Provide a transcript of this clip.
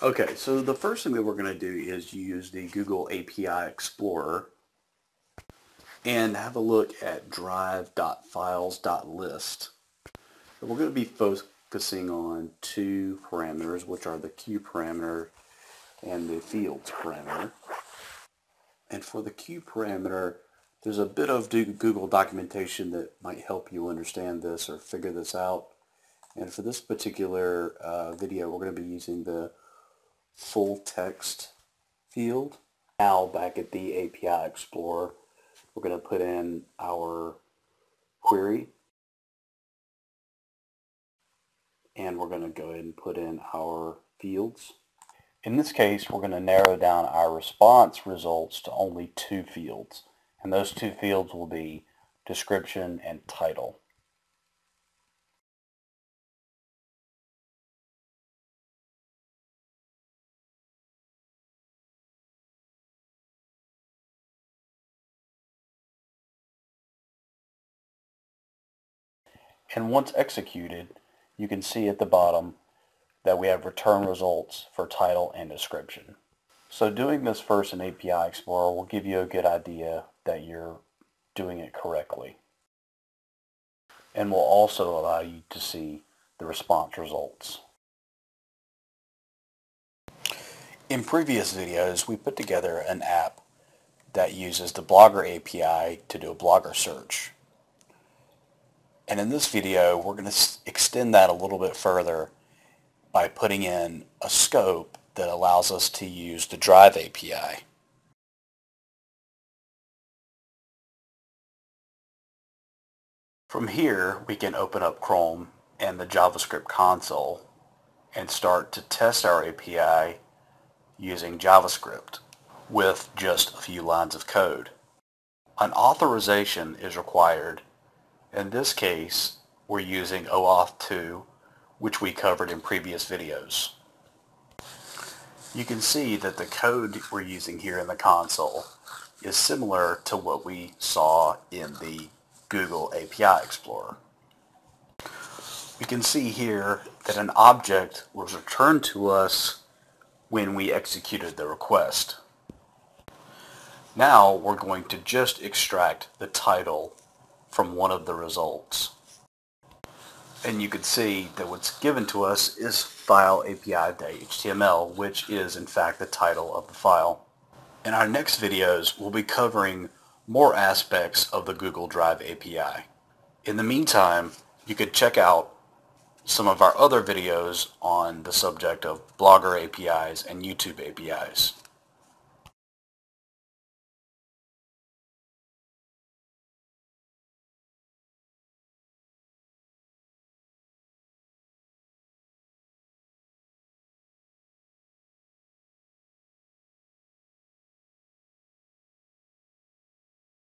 Okay, so the first thing that we're going to do is use the Google API Explorer and have a look at drive.files.list. We're going to be focusing on two parameters, which are the q parameter and the fields parameter. And for the q parameter, there's a bit of Google documentation that might help you understand this or figure this out. And for this particular uh, video, we're going to be using the full text field. Now back at the API Explorer, we're going to put in our query. And we're going to go ahead and put in our fields. In this case, we're going to narrow down our response results to only two fields. And those two fields will be description and title. And once executed, you can see at the bottom that we have return results for title and description. So doing this first in API Explorer will give you a good idea that you're doing it correctly. And will also allow you to see the response results. In previous videos, we put together an app that uses the Blogger API to do a Blogger search. And in this video, we're going to extend that a little bit further by putting in a scope that allows us to use the Drive API. From here, we can open up Chrome and the JavaScript console and start to test our API using JavaScript with just a few lines of code. An authorization is required in this case, we're using OAuth 2, which we covered in previous videos. You can see that the code we're using here in the console is similar to what we saw in the Google API Explorer. We can see here that an object was returned to us when we executed the request. Now we're going to just extract the title from one of the results. And you can see that what's given to us is file API.html, which is in fact the title of the file. In our next videos, we'll be covering more aspects of the Google Drive API. In the meantime, you could check out some of our other videos on the subject of Blogger APIs and YouTube APIs.